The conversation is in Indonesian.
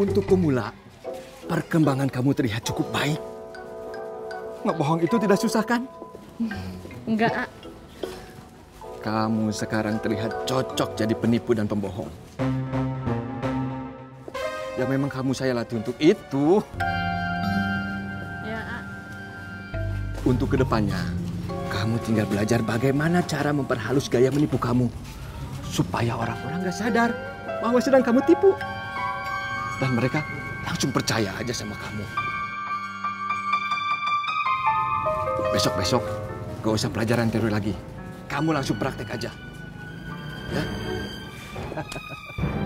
Untuk pemula, perkembangan kamu terlihat cukup baik. Ngebohong itu tidak susah kan? Enggak, A. Kamu sekarang terlihat cocok jadi penipu dan pembohong. Ya memang kamu saya latih untuk itu. Ya, A. Untuk ke depannya, kamu tinggal belajar bagaimana cara memperhalus gaya menipu kamu. Supaya orang-orang gak sadar bahwa sedang kamu tipu. Dan mereka langsung percaya aja sama kamu. Besok-besok, gak usah pelajaran teori lagi. Kamu langsung praktek aja. Ya?